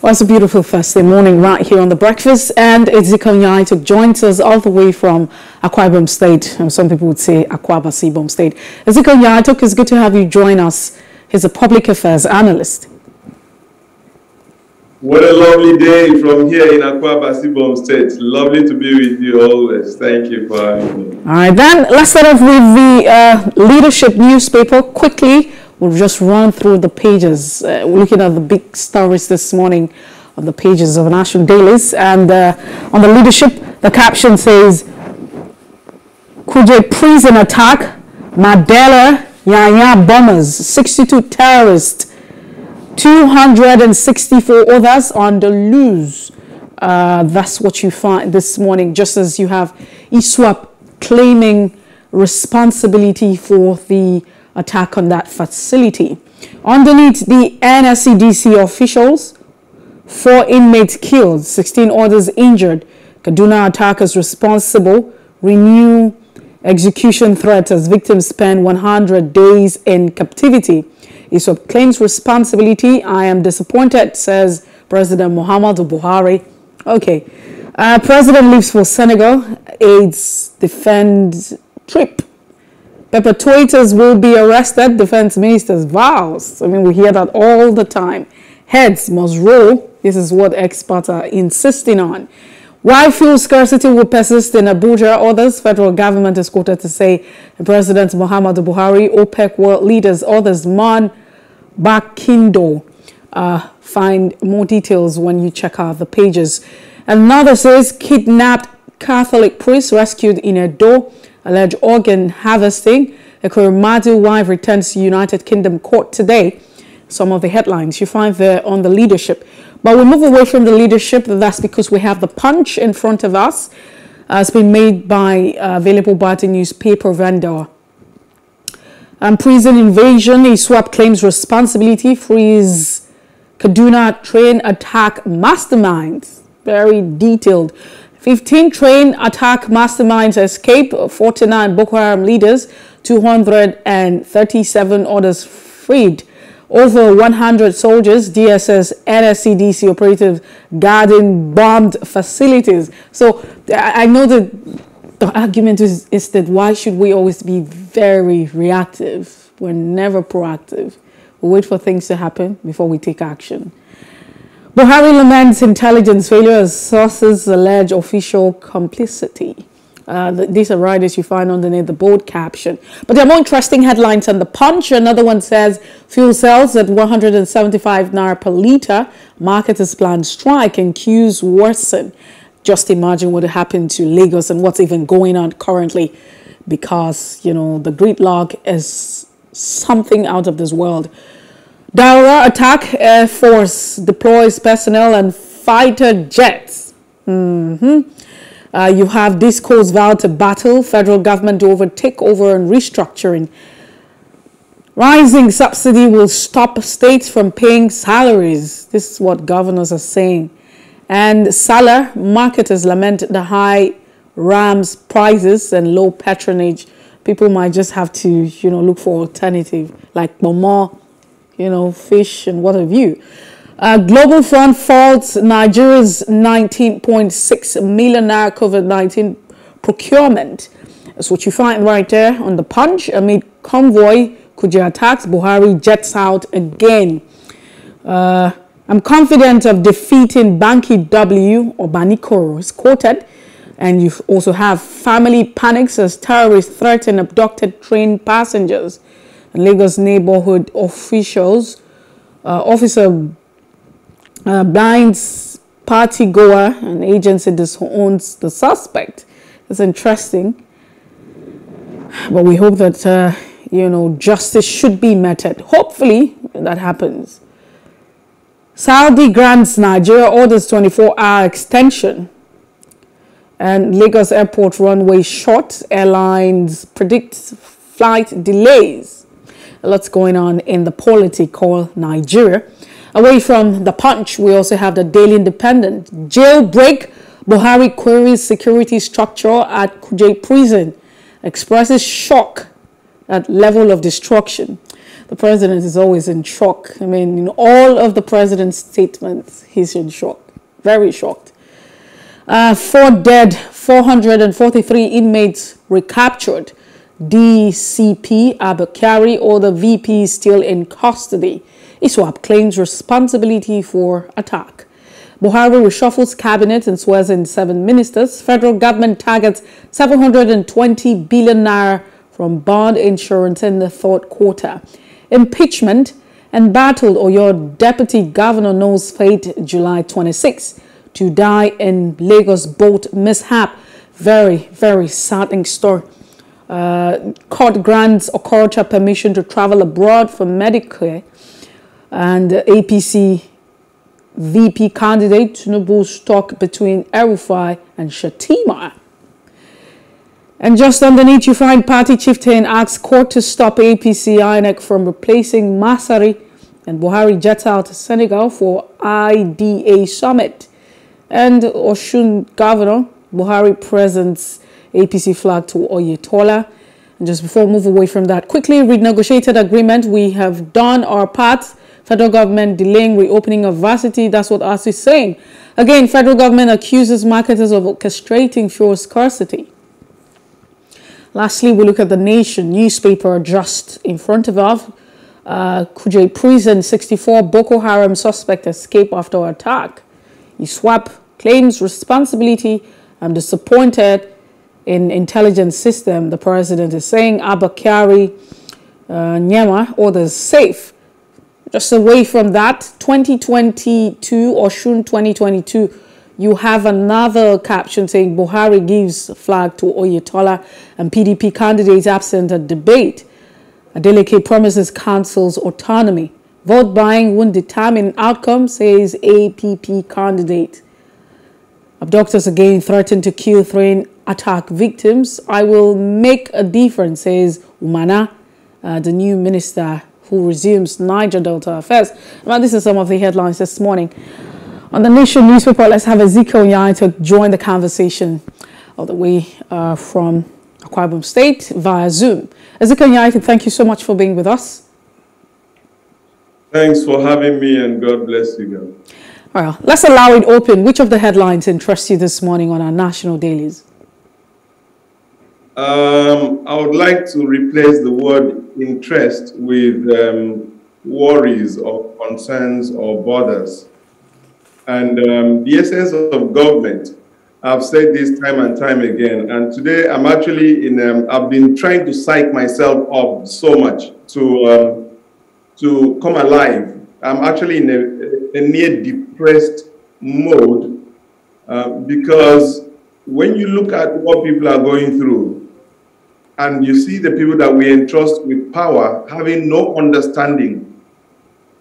Well, it's a beautiful Thursday morning right here on The Breakfast and Ezekiel Nya-Etok joins us all the way from Akwa Ibom State. And some people would say Akwa Ibom State. Ezekiel Nya-Etok, it's good to have you join us. He's a public affairs analyst. What a lovely day from here in Akwa Ibom State. Lovely to be with you always. Thank you for having me. All right, then let's start off with the uh, leadership newspaper quickly. We'll just run through the pages. Uh, looking at the big stories this morning on the pages of national dailies. And uh, on the leadership, the caption says, Kuje prison attack, Mandela, Nyanya bombers, 62 terrorists, 264 others on the loose. Uh, that's what you find this morning, just as you have ISWAP claiming responsibility for the attack on that facility. Underneath the NSCDC officials, four inmates killed, 16 others injured. Kaduna attackers responsible renew execution threat as victims spend 100 days in captivity. ISWAP claims responsibility. I am disappointed, says President Muhammadu Buhari. Okay. Uh, President leaves for Senegal, aids defend trip perpetrators will be arrested, defense minister's vows. I mean, we hear that all the time. Heads must roll. This is what experts are insisting on. Why fuel scarcity will persist in Abuja, others, federal government is quoted to say President Muhammadu Buhari, OPEC world leaders, others, Man Barkindo. Uh, find more details when you check out the pages. Another says kidnapped Catholic priest rescued in Edo alleged organ harvesting. Ekweremadu wife returns to United Kingdom court today. Some of the headlines you find there on the leadership. But we move away from the leadership. That's because we have the punch in front of us. Uh, it's been made by uh, available the newspaper vendor. Um, prison invasion. ISWAP claims responsibility. Freeze Kaduna train attack masterminds. Very detailed. 15 train attack masterminds escape, 49 Boko Haram leaders, 237 others freed. Over 100 soldiers, DSS, NSCDC operatives guarding bombed facilities. So I know that the argument is, is that why should we always be very reactive? We're never proactive. We wait for things to happen before we take action. Buhari laments intelligence failure as sources allege official complicity. Uh, these are writers you find underneath the bold caption. But there are more interesting headlines on the punch. Another one says fuel cells at 175 naira per litre. Marketers plan strike and queues worsen. Just imagine what happened to Lagos and what's even going on currently because, you know, the gridlock is something out of this world. Daura attack Air Force deploys personnel and fighter jets. Mm-hmm. Uh, you have discos vow to battle federal government over takeover and restructuring. Rising subsidy will stop states from paying salaries. This is what governors are saying. And Salah marketers lament the high rams prices and low patronage. People might just have to, you know, look for alternative like Momo you know, fish and what have you. Uh, Global Fund faults Nigeria's 19.6 million naira COVID-19 procurement. That's what you find right there on the punch. Amid convoy Kuje attacks, Buhari jets out again. Uh, I'm confident of defeating Banky W Obanikoro is quoted. And you also have family panics as terrorists threaten abducted train passengers. Lagos neighborhood officials, uh, Officer uh, blinds party goer, an agency disowns the suspect. It's interesting, but we hope that uh, you know justice should be meted. Hopefully that happens. Saudi grants Nigeria orders 24-hour extension. And Lagos airport runway short. Airlines predict flight delays lots going on in the polity called Nigeria. Away from the punch, we also have the Daily Independent. Jailbreak, Buhari queries security structure at Kuje prison, expresses shock at level of destruction. the president is always in shock. I mean, in all of the president's statements, he's in shock, very shocked. Uh, four dead, 443 inmates recaptured. DCP Abba Kyari or the VP still in custody. ISWAP claims responsibility for attack. Buhari reshuffles cabinet and swears in seven ministers. Federal government targets 720 billion naira from bond insurance in the third quarter. Impeachment and battle or your deputy governor knows fate July 26 to die in Lagos boat mishap. Very, very saddening story. Uh, court grants Okorocha permission to travel abroad for Medicare and APC VP candidate Tinubu stock between El-Rufai and Shettima. And just underneath, you find party chieftain asks court to stop APC INEC from replacing Masari and Buhari jets out to Senegal for IDA summit. And Osun Governor Buhari presents APC flag to Oyetola. And just before we move away from that, quickly renegotiated agreement. We have done our part. Federal government delaying reopening of varsity. That's what ASUU is saying. Again, federal government accuses marketers of orchestrating fuel scarcity. Lastly, we look at the Nation newspaper just in front of us. Uh, prison, 64 Boko Haram suspect escape after attack. ISWAP claims responsibility. I'm disappointed in intelligence system. The president is saying Abba Kyari uh, Nyema orders safe. Just away from that, 2022 or Shun 2022, you have another caption saying Buhari gives flag to Oyetola and PDP candidates absent at debate. Adeleke promises council's autonomy. Vote buying won't determine outcome, says APP candidate. Abductors again threaten to kill three attack victims. I will make a difference, says Umana, uh, the new minister who resumes Niger Delta affairs. Well, this is some of the headlines this morning. On the Nation newspaper, let's have Ezekiel Yai to join the conversation all the way uh, from Akwa Ibom State via Zoom. Ezekiel Yai, thank you so much for being with us. Thanks for having me and God bless you guys. Well, let's allow it open. Which of the headlines interest you this morning on our national dailies? Um, I would like to replace the word interest with um, worries or concerns or borders. And um, the essence of government, I've said this time and time again. And today I'm actually in, um, I've been trying to psych myself up so much to, um, to come alive. I'm actually in a, a near depressed mode uh, because when you look at what people are going through, and you see the people that we entrust with power having no understanding.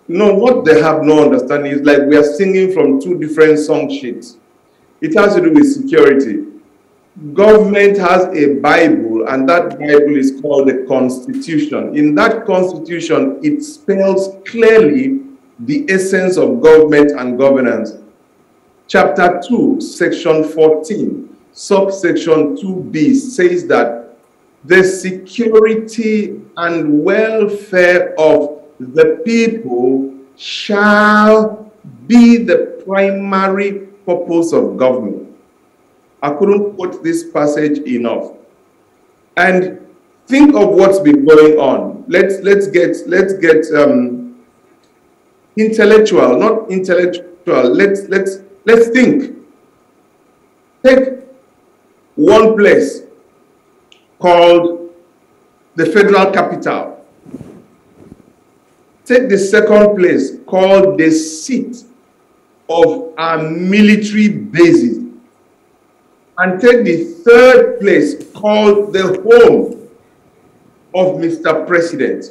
No, what they have no understanding is like we are singing from two different song sheets. It has to do with security. Government has a Bible, and that Bible is called the Constitution. In that Constitution, it spells clearly the essence of government and governance. Chapter 2, section 14, subsection 2b says that the security and welfare of the people shall be the primary purpose of government. I couldn't quote this passage enough. And think of what's been going on. Let's let's get let's get um, intellectual, not intellectual. Let's let's let's think. Take one place called the Federal Capital. Take the second place called the seat of our military bases. And take the third place called the home of Mr. President.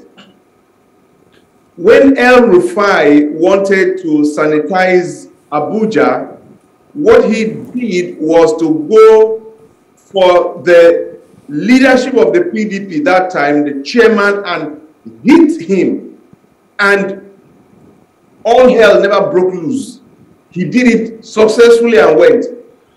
When El-Rufai wanted to sanitize Abuja, what he did was to go for the leadership of the PDP that time, the chairman, and hit him. And all hell never broke loose. He did it successfully and went.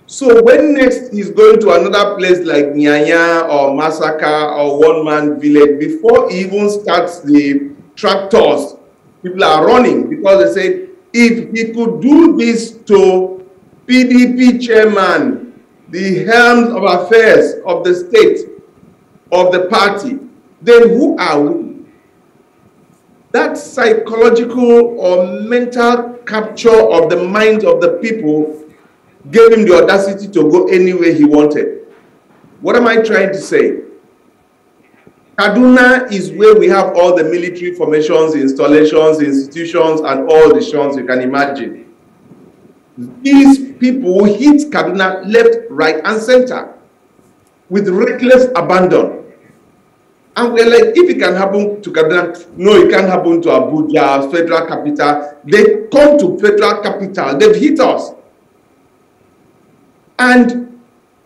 So when next he's going to another place like Nyanya or Masaka or One Man Village, before he even starts the tractors. People are running because they said if he could do this to PDP chairman, the helm of affairs of the state, of the party, then who are we? That psychological or mental capture of the minds of the people gave him the audacity to go anywhere he wanted. What am I trying to say? Kaduna is where we have all the military formations, installations, institutions, and all the shons you can imagine. These people hit Kaduna left, right, and center with reckless abandon. And we're like, if it can happen to Kaduna, no, it can't happen to Abuja, federal capital. They come to federal capital, they've hit us. And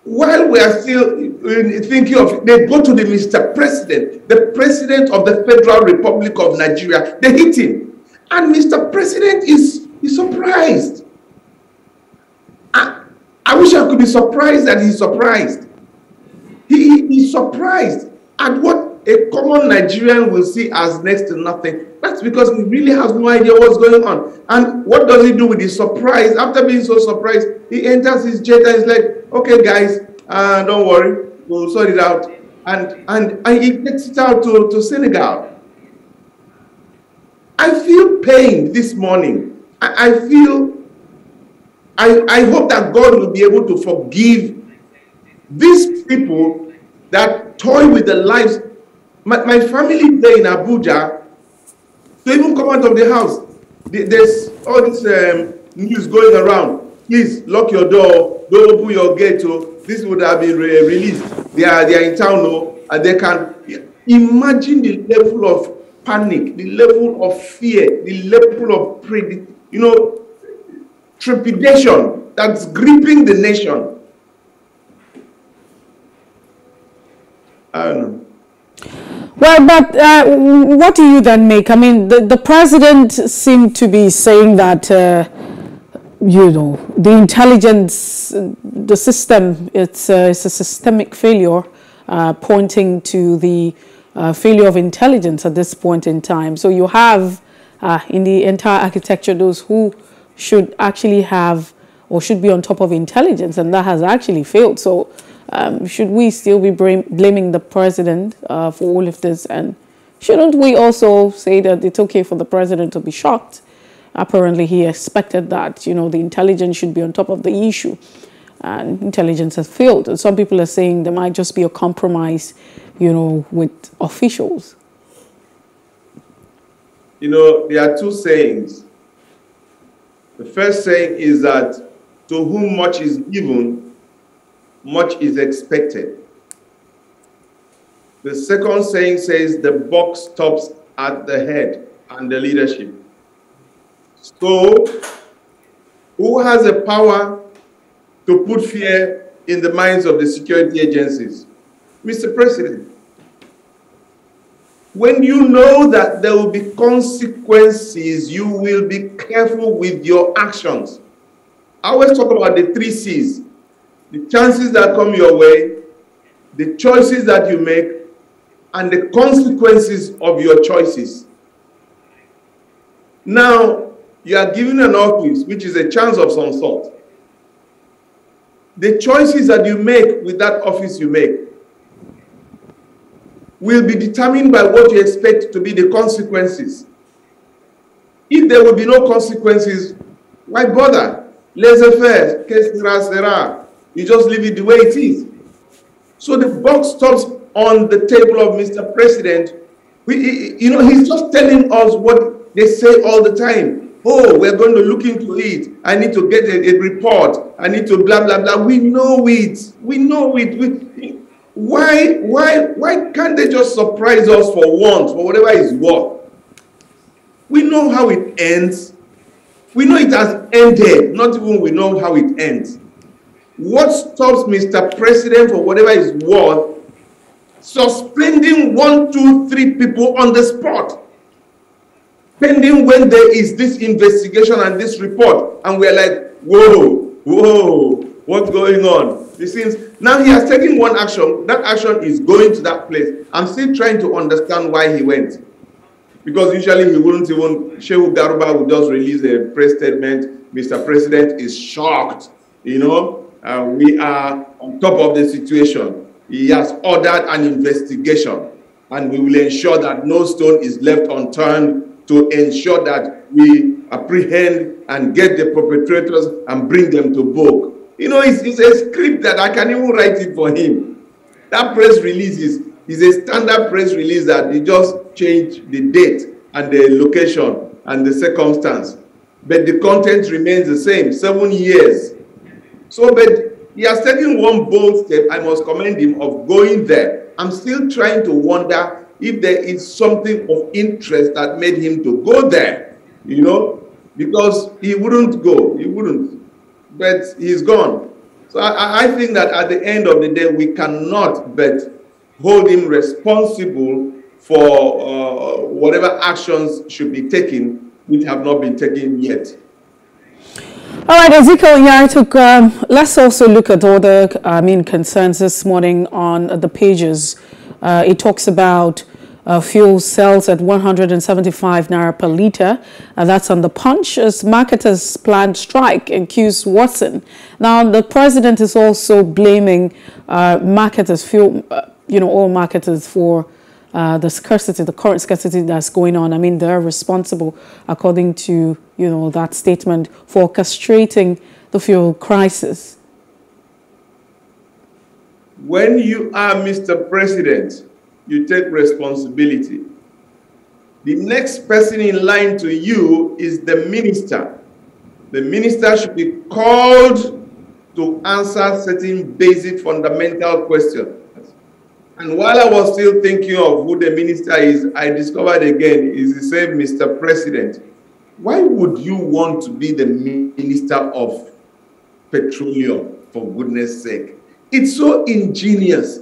while we are still thinking of, they go to the Mr. President, the President of the Federal Republic of Nigeria. They hit him. And Mr. President is, is surprised. I, I wish I could be surprised that he's surprised. He is surprised at what a common Nigerian will see as next to nothing. That's because he really has no idea what's going on. And what does he do with his surprise? After being so surprised, he enters his jet and is like, okay, guys, uh, don't worry, we'll sort it out. And, and, and he takes it out to, to Senegal. I feel pain this morning. I, I feel, I, I hope that God will be able to forgive these people that toy with the lives. My, my family there in Abuja, to even come out of the house, there's all this um, news going around. Please lock your door, don't open your gate. Oh, this would have been re released. They are, they are in town, oh, and they can imagine the level of panic, the level of fear, the level of predict, you know, trepidation that's gripping the nation. I don't know. Well, but uh, what do you then make? I mean, the, the president seemed to be saying that, uh, you know, the intelligence, the system, it's, uh, it's a systemic failure, uh, pointing to the uh, failure of intelligence at this point in time. So you have uh, in the entire architecture those who should actually have or should be on top of intelligence, and that has actually failed. So um, should we still be blaming the president uh, for all of this? And shouldn't we also say that it's okay for the president to be shocked? Apparently, he expected that, you know, the intelligence should be on top of the issue. And intelligence has failed. And some people are saying there might just be a compromise, you know, with officials. You know, there are two sayings. The first saying is that to whom much is given, much is expected. The second saying says the buck stops at the head and the leadership. So, who has the power to put fear in the minds of the security agencies? Mr. President. When you know that there will be consequences, you will be careful with your actions. I always talk about the three C's the chances that come your way, the choices that you make, and the consequences of your choices. Now, you are given an office, which is a chance of some sort. The choices that you make with that office you make will be determined by what you expect to be the consequences. If there will be no consequences, why bother? Laissez-faire, qu'est-ce sera, you just leave it the way it is. So the box stops on the table of Mr. President. We, you know, he's just telling us what they say all the time. Oh, we're going to look into it. I need to get a, a report. I need to blah blah blah. We know it. We know it. We, why, why, why can't they just surprise us for once, for whatever is worth? We know how it ends. We know it has ended. Not even we know how it ends. What stops Mr. President, for whatever is worth, suspending one, two, three people on the spot? Pending when there is this investigation and this report, and we're like, whoa, whoa, what's going on? It seems now he has taken one action. That action is going to that place. I'm still trying to understand why he went. Because usually he wouldn't even, Shehu Garuba would just release a press statement. Mr. President is shocked. You know, uh, we are on top of the situation. He has ordered an investigation and we will ensure that no stone is left unturned to ensure that we apprehend and get the perpetrators and bring them to book. You know, it's, it's a script that I can even write it for him. That press release is, is a standard press release that they just change the date and the location and the circumstance. But the content remains the same, seven years. So, but he has taken one bold step, I must commend him, of going there. I'm still trying to wonder if there is something of interest that made him to go there, you know, because he wouldn't go, he wouldn't, but he's gone. So I, I think that at the end of the day, we cannot but hold him responsible for uh, whatever actions should be taken, which have not been taken yet. All right, Ezekiel Nya-Etok, um, let's also look at other, I mean, concerns this morning on the pages. Uh, it talks about uh, fuel cells at 175 naira per litre. Uh, that's on the punch as marketers planned strike, accused Watson. Now, the president is also blaming uh, marketers, fuel, uh, you know, all marketers for uh, the scarcity, the current scarcity that's going on. I mean, they're responsible, according to, you know, that statement, for orchestrating the fuel crisis. When you are Mr. President, you take responsibility. The next person in line to you is the minister. The minister should be called to answer certain basic fundamental questions. And while I was still thinking of who the minister is, I discovered again is the same Mr. President. Why would you want to be the minister of petroleum, for goodness sake? It's so ingenious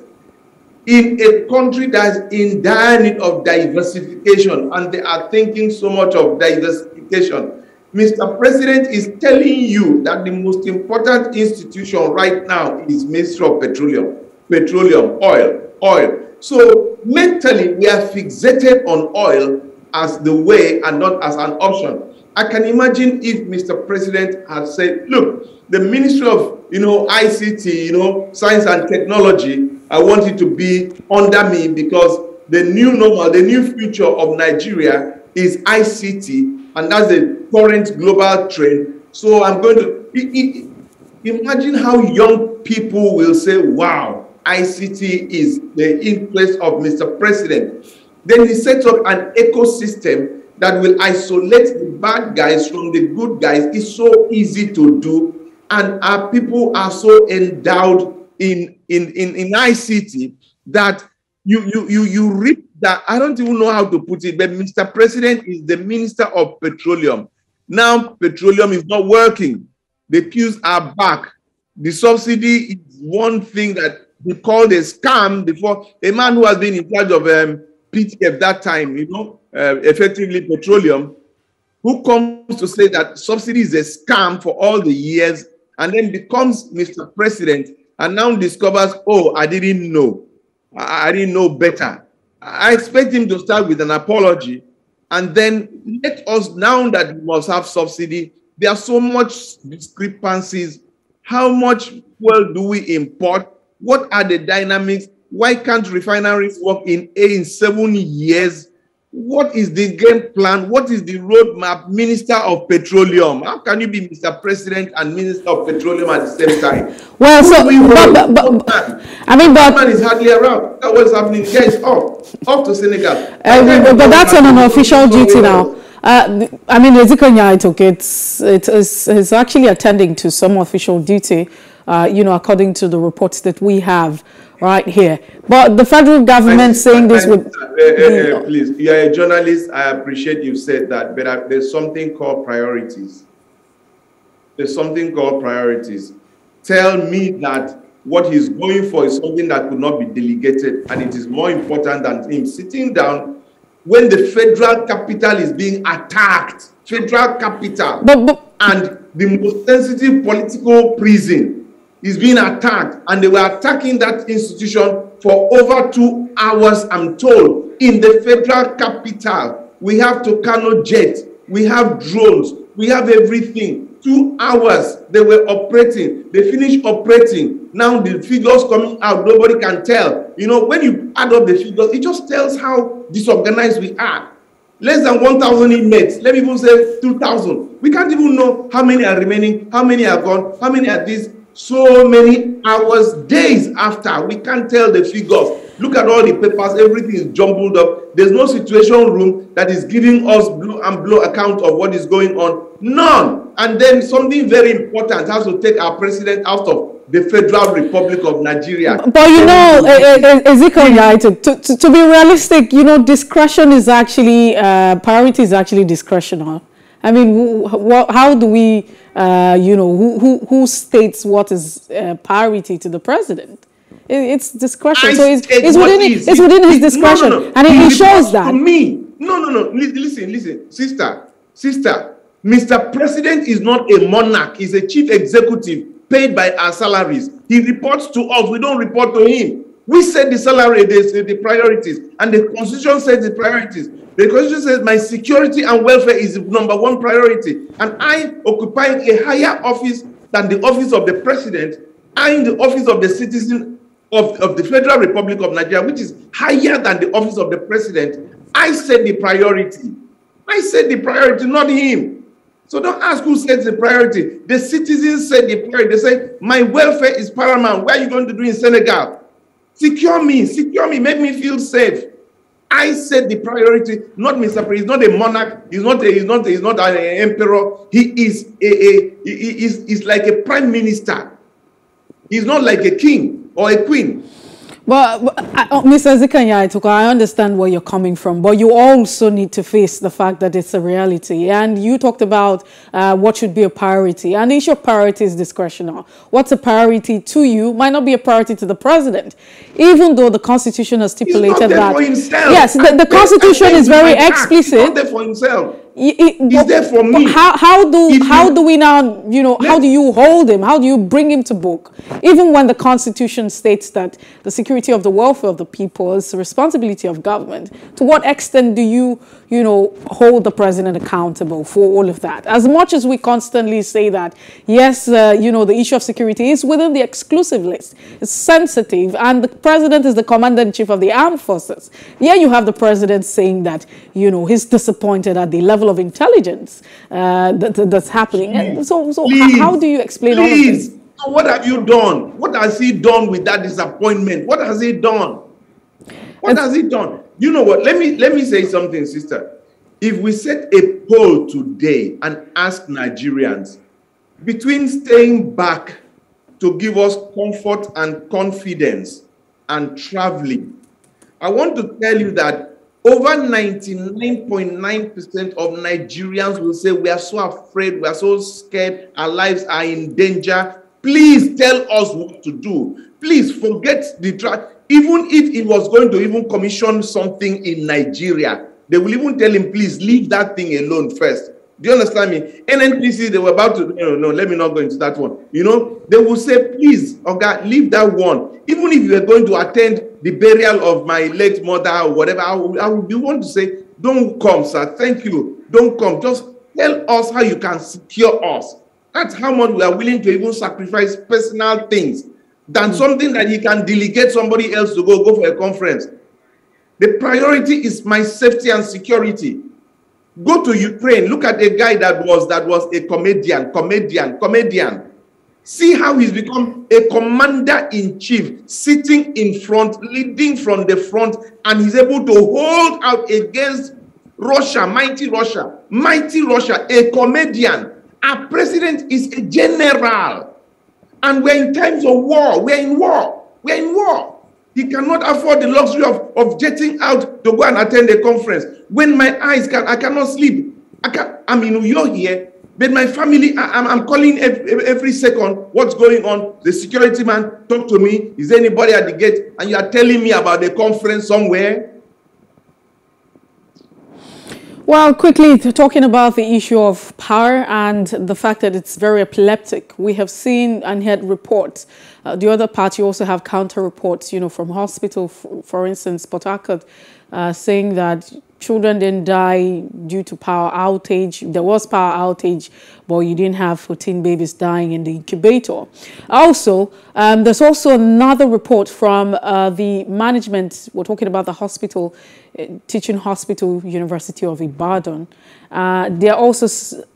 in a country that's in dire need of diversification and they are thinking so much of diversification. Mr. President is telling you that the most important institution right now is Ministry of Petroleum, petroleum, oil, oil. So mentally, we are fixated on oil as the way and not as an option. I can imagine if Mr. President had said, look, the Ministry of you know, ICT, you know, science and technology I want it to be under me because the new normal, the new future of Nigeria is ICT, and that's the current global trend. So I'm going to imagine how young people will say, wow, ICT is the in place of Mr. President. Then he sets up an ecosystem that will isolate the bad guys from the good guys. It's so easy to do, and our people are so endowed in in in, in ICT that you you you you reap that I don't even know how to put it, but Mr. President is the Minister of Petroleum. Now petroleum is not working. The queues are back. The subsidy is one thing that we called a scam before. A man who has been in charge of um, PTF that time, you know, uh, effectively petroleum, who comes to say that subsidy is a scam for all the years and then becomes Mr. President and now discovers, oh, I didn't know. I, didn't know better. I expect him to start with an apology and then let us, now that we must have subsidy, there are so much discrepancies. How much fuel do we import? What are the dynamics? Why can't refineries work in in seven years? What is the game plan? What is the roadmap? Minister of Petroleum. How can you be Mr. President and Minister of Petroleum at the same time? Well, so but, but, but, I mean, but man is hardly around. That what's happening. Yeah, it's off, off to Senegal. Uh, but, but that's on an official duty now. Uh, I mean, Ezekiel Nyaitok, it's, it is, actually attending to some official duty, uh, you know, according to the reports that we have right here. But the federal government saying this would... Uh, uh, uh, please, you're a journalist. I appreciate you said that, but uh, there's something called priorities. There's something called priorities. Tell me that what he's going for is something that could not be delegated, and it is more important than him sitting down when the federal capital is being attacked. Federal capital. But, but, and the most sensitive political prison is being attacked, and they were attacking that institution for over two hours, I'm told, in the federal capital. we have Tucano jet, we have drones, we have everything. Two hours they were operating, they finished operating. Now the figures coming out, nobody can tell. You know, when you add up the figures, it just tells how disorganized we are. Less than 1,000 inmates, let me even say 2,000. We can't even know how many are remaining, how many are gone, how many are this. So many hours, days after, we can't tell the figures. Look at all the papers, everything is jumbled up. There's no situation room that is giving us blue and blue account of what is going on. None. And then something very important has to take our president out of the Federal Republic of Nigeria. But you know, Ezekiel, yeah, to, to, to, be realistic, you know, discretion is actually, uh, priority is actually discretional. I mean, wh how do we, uh, you know, who, who, who states what is uh, priority to the president? it's discretion. I so it's, it's within, it, it's within his discretion. No, no, no. And it, it shows that. To me, no, no, no. Listen, listen, sister, sister. Mr. President is not a monarch. He's a chief executive paid by our salaries. He reports to us. We don't report to him. We set the salary, the, the priorities, and the constitution sets the priorities. The constitution says my security and welfare is number one priority, and I occupying a higher office than the office of the president, I in the office of the citizen of, of the Federal Republic of Nigeria, which is higher than the office of the president, I set the priority. I set the priority, not him. So don't ask who sets the priority. The citizens set the priority. They say, my welfare is paramount. What are you going to do in Senegal? Secure me, secure me, make me feel safe. I set the priority, not Mr. President. He's not a monarch. He's not. A, he's not. a, He's not an emperor. He is a. a he is. He's like a prime minister. He's not like a king or a queen. But, but uh, Mr. Zikanya, I understand where you're coming from, but you also need to face the fact that it's a reality. And you talked about uh, what should be a priority. And each of priority is discretional. What's a priority to you might not be a priority to the president, even though the Constitution has stipulated that. Yes, the, the Constitution is very explicit. He's not there for himself. He's there for me. How, how do if how you, do we now you know how do you hold him? How do you bring him to book? Even when the Constitution states that the security of the welfare of the people is the responsibility of government, to what extent do you you know hold the president accountable for all of that? As much as we constantly say that yes, uh, you know the issue of security is within the exclusive list, it's sensitive, and the president is the commander in chief of the armed forces. Yeah, you have the president saying that you know he's disappointed at the level level of intelligence uh, that, that's happening. And so, so please, how do you explain please. all of this? What have you done? What has he done with that disappointment? What has he done? What has he done? You know what? Let me let me say something, sister. If we set a poll today and ask Nigerians between staying back to give us comfort and confidence and traveling, I want to tell you that over 99.9% of Nigerians will say, We are so afraid, we are so scared, our lives are in danger. Please tell us what to do. Please forget the track. Even if he was going to even commission something in Nigeria, they will even tell him, Please leave that thing alone first. Do you understand me? NNPC, they were about to, know, no, let me not go into that one. You know, they will say, please, okay, leave that one. Even if you are going to attend the burial of my late mother or whatever, I will, I will be one to say, don't come, sir. Thank you. Don't come. Just tell us how you can secure us. That's how much we are willing to even sacrifice personal things than hmm. something that you can delegate somebody else to go, go for a conference. The priority is my safety and security. Go to Ukraine. Look at a guy that was that was a comedian, comedian, comedian. See how he's become a commander in chief, sitting in front, leading from the front, and he's able to hold out against Russia, mighty Russia, mighty Russia, a comedian. Our president is a general. And we're in times of war. We're in war. We're in war. He cannot afford the luxury of, of jetting out to go and attend a conference. When my eyes can, I cannot sleep. I can, I mean, you're here, but my family, I, am I'm, calling every, every second what's going on. The security man talk to me. Is there anybody at the gate? And you are telling me about the conference somewhere. Well, quickly talking about the issue of power and the fact that it's very epileptic. We have seen and heard reports. Uh, the other part, you also have counter reports, you know, from hospital, for, for instance, Port Harcourt, uh, saying that children didn't die due to power outage. There was power outage, but you didn't have 14 babies dying in the incubator. Also, um, there's also another report from uh, the management. We're talking about the hospital, uh, teaching hospital, University of Ibadan. Uh, they're also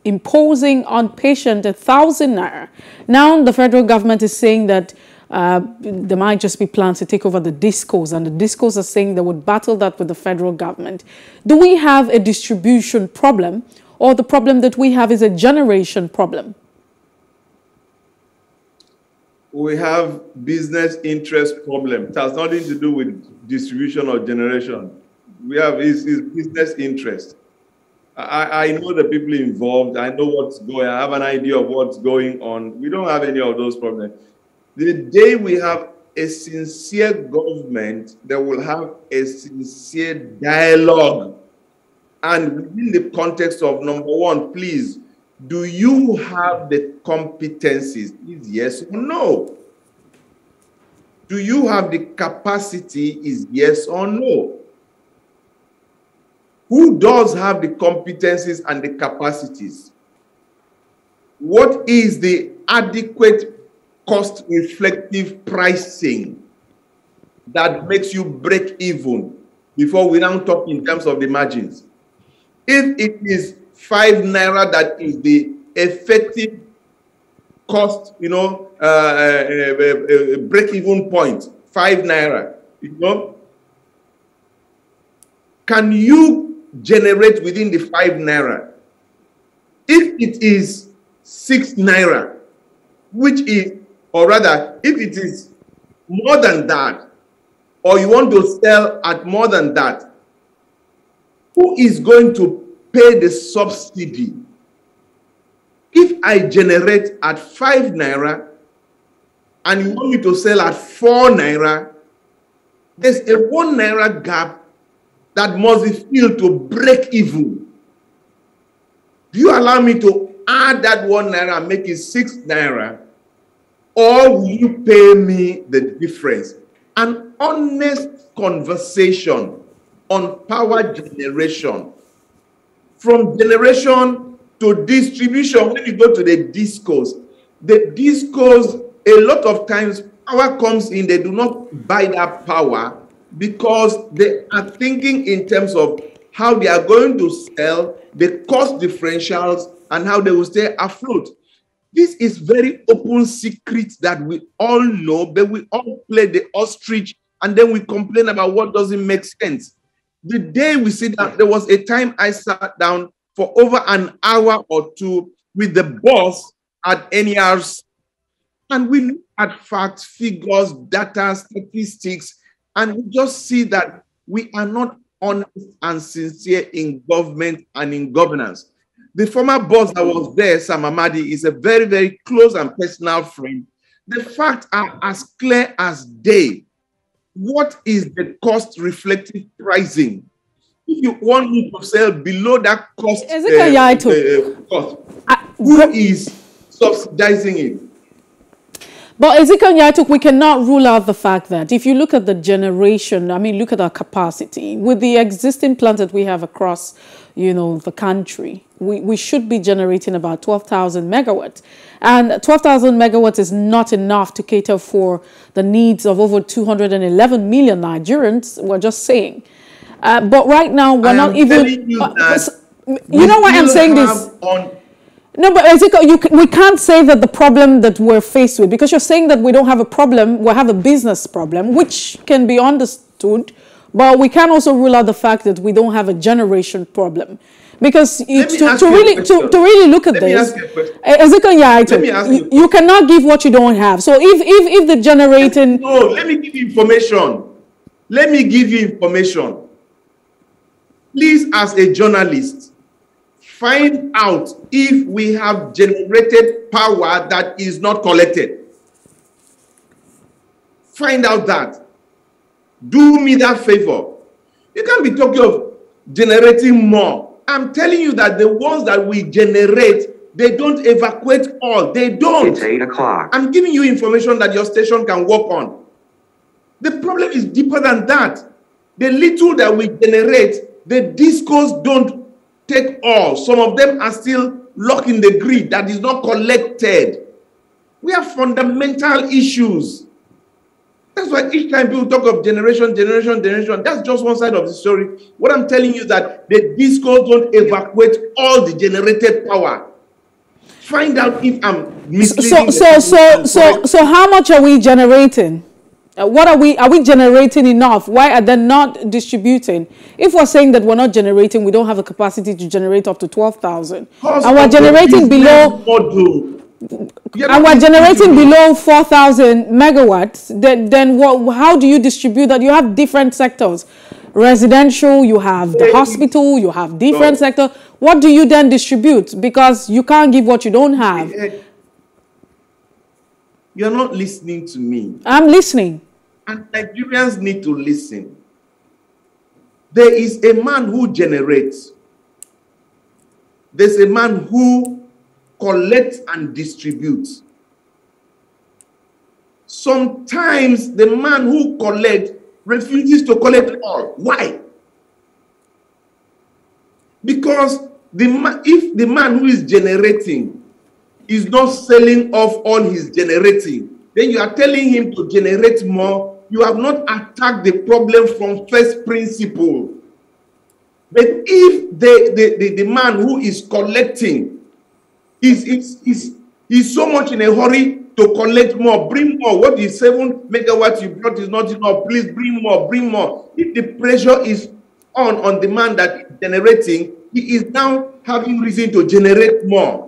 imposing on patient a thousand naira. Now the federal government is saying that uh, there might just be plans to take over the discos, and the discos are saying they would battle that with the federal government. Do we have a distribution problem, or the problem that we have is a generation problem? We have business interest problem. It has nothing to do with distribution or generation. We have is, is business interest. I, I know the people involved. I know what's going. I have an idea of what's going on. We don't have any of those problems. The day we have a sincere government that will have a sincere dialogue, and within the context of number one, please, do you have the competencies? Is yes or no? Do you have the capacity? Is yes or no? Who does have the competencies and the capacities? What is the adequate cost reflective pricing that makes you break even before we now talk in terms of the margins. If it is five naira that is the effective cost, you know, uh, uh, uh, break even point, five naira, you know, can you generate within the five naira? If it is six naira, which is or rather, if it is more than that, or you want to sell at more than that, who is going to pay the subsidy? If I generate at 5 naira and you want me to sell at 4 naira, there's a 1 naira gap that must be filled to break even. Do you allow me to add that 1 naira and make it 6 naira? Or will you pay me the difference? An honest conversation on power generation from generation to distribution. When you go to the discos, the discos, a lot of times power comes in, they do not buy that power because they are thinking in terms of how they are going to sell, the cost differentials, and how they will stay afloat. This is very open secret that we all know, but we all play the ostrich and then we complain about what doesn't make sense. The day we sit down, there was a time I sat down for over an hour or two with the boss at NERC, and we look at facts, figures, data, statistics, and we just see that we are not honest and sincere in government and in governance. The former boss that was there, Sam Amadi, is a very, very close and personal friend. The facts are as clear as day. What is the cost reflective pricing? If you want me to sell below that cost, is it uh, uh, cost who is subsidizing it? But Ezekiel Nya-Etok, we cannot rule out the fact that if you look at the generation, I mean, look at our capacity with the existing plants that we have across, you know, the country, we, we should be generating about 12,000 megawatts. And 12,000 megawatts is not enough to cater for the needs of over 211 million Nigerians. We're just saying. Uh, but right now, we're I not even. You, uh, you know why I'm saying this? No, but Ezekiel, you, we can't say that the problem that we're faced with, because you're saying that we don't have a problem, we have a business problem, which can be understood, but we can also rule out the fact that we don't have a generation problem. Because you, to, to really to, to really look at Let this, Ezekiel, you cannot give what you don't have. So if if if the generating no, let me give you information. Let me give you information. Please, as a journalist, find out if we have generated power that is not collected. Find out that. Do me that favor. You can't be talking of generating more. I'm telling you that the ones that we generate, they don't evacuate all. They don't. It's 8 o'clock. I'm giving you information that your station can work on. The problem is deeper than that. The little that we generate the discos don't take all. Some of them are still locked in the grid that is not collected. We have fundamental issues. That's why each time people talk of generation, generation, generation, that's just one side of the story. What I'm telling you is that the discos don't evacuate all the generated power. Find out if I'm misleading. So, so, so, so, so, how much are we generating? Uh, what are we, are we generating enough? Why are they not distributing? If we're saying that we're not generating, we don't have a capacity to generate up to 12,000. And we're generating below, and we're generating below 4,000 megawatts, then, then what, how do you distribute that? You have different sectors. Residential, you have the hospital, you have different sector. What do you then distribute? Because you can't give what you don't have. You're not listening to me. I'm listening. And Nigerians need to listen. There is a man who generates. There's a man who collects and distributes. Sometimes the man who collects refuses to collect all. Why? Because the man, if the man who is generating is not selling off all his generating, then you are telling him to generate more. You have not attacked the problem from first principle. But if the, the, the, the man who is collecting is, is, is, is so much in a hurry to collect more, bring more. What is seven megawatts you brought is not enough. Please bring more, bring more. If the pressure is on on the man that is generating, he is now having reason to generate more.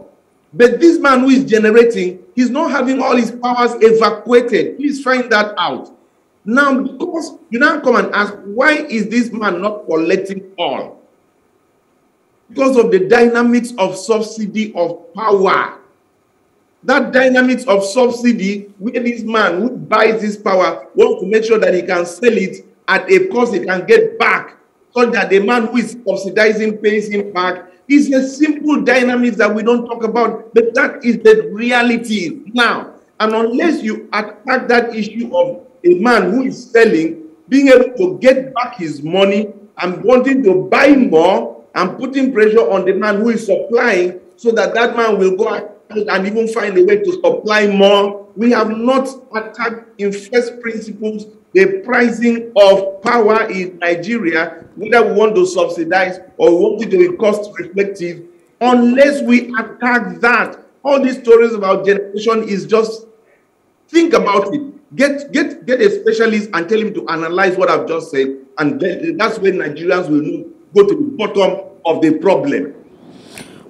But this man who is generating, he's not having all his powers evacuated. Please find that out. Now, because you now come and ask, why is this man not collecting all? Because of the dynamics of subsidy of power. That dynamics of subsidy, where this man who buys this power wants to make sure that he can sell it at a cost he can get back, so that the man who is subsidizing pays him back it's a simple dynamics that we don't talk about, but that is the reality now. And unless you attack that issue of a man who is selling, being able to get back his money and wanting to buy more and putting pressure on the man who is supplying so that that man will go and even find a way to supply more. We have not attacked in first principles the pricing of power in Nigeria, whether we want to subsidize or we want it to be cost reflective, unless we attack that. All these stories about generation is just think about it. Get get get a specialist and tell him to analyze what I've just said, and that's when Nigerians will go to the bottom of the problem.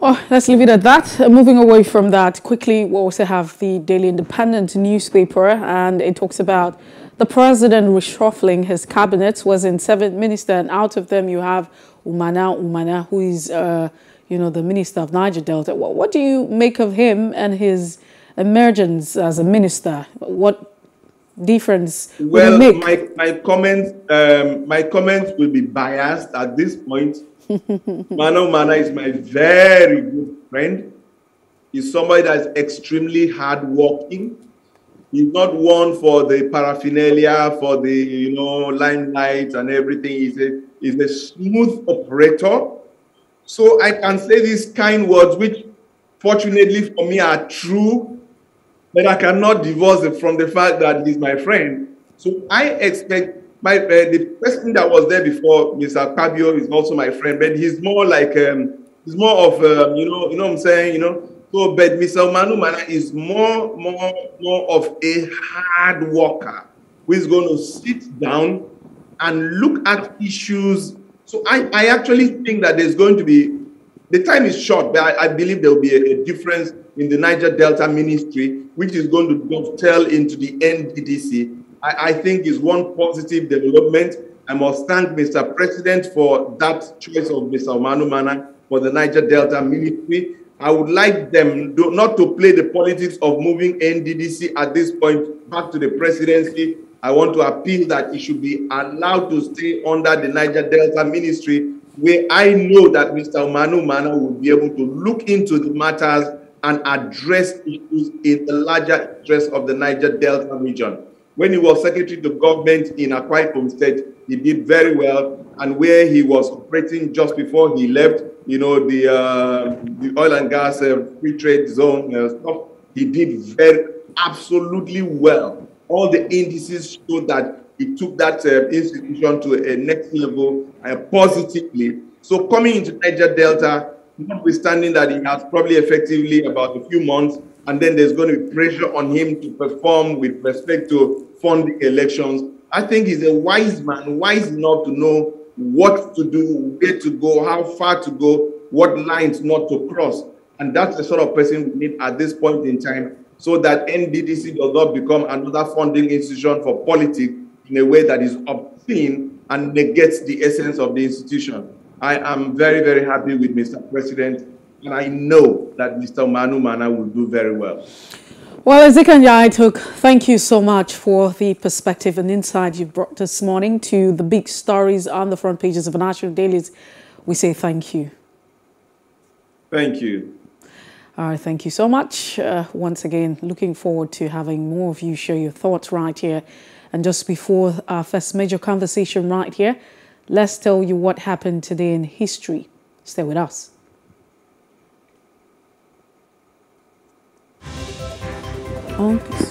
Oh, let's leave it at that. Uh, moving away from that, quickly, we also have the Daily Independent newspaper, and it talks about the president reshuffling his cabinet was in seven minister, and out of them you have Umana Umana, who is, uh, you know, the minister of Niger Delta. What, what do you make of him and his emergence as a minister? What difference well, my my comments um, my comments will be biased at this point. Umana Umana is my very good friend. He's somebody that's extremely hardworking. He's not one for the paraphernalia, for the you know limelight and everything. He's a he's a smooth operator. So I can say these kind words, which fortunately for me are true, but I cannot divorce it from the fact that he's my friend. So I expect my uh, the person that was there before, Mr. Akpabio, is also my friend, but he's more like um, he's more of um, you know you know what I'm saying you know so, but Mr. Umana Umana is more, more, more of a hard worker who is going to sit down and look at issues. So I, I actually think that there's going to be, the time is short, but I, I believe there will be a, a, difference in the Niger Delta ministry, which is going to dovetail into the NDDC. I, I think is one positive development. I must thank Mr. President for that choice of Mr. Umana Umana for the Niger Delta ministry. I would like them do, not to play the politics of moving NDDC at this point back to the presidency. I want to appeal that it should be allowed to stay under the Niger Delta ministry, where I know that Mr. Umana Umana will be able to look into the matters and address issues in the larger interest of the Niger Delta region. When he was secretary to government in Akwa Ibom State, he did very well. And where he was operating just before he left, you know, the uh, the oil and gas uh, free trade zone uh, stuff, he did very absolutely well. All the indices show that he took that uh, institution to a next level uh, positively. So coming into Niger Delta, notwithstanding that he has probably effectively about a few months, and then there's going to be pressure on him to perform with respect to funding elections. I think he's a wise man, wise enough to know what to do, where to go, how far to go, what lines not to cross. And that's the sort of person we need at this point in time so that NDDC does not become another funding institution for politics in a way that is obscene and negates the essence of the institution. I am very, very happy with Mr. President, and I know that Mr. Umana Umana will do very well. Well, Ezekiel Nya-Etok, thank you so much for the perspective and insight you brought this morning to the big stories on the front pages of national dailies. We say thank you. Thank you. All right, thank you so much. Uh, once again, looking forward to having more of you share your thoughts right here. And just before our first major conversation right here, let's tell you what happened today in history. Stay with us. August.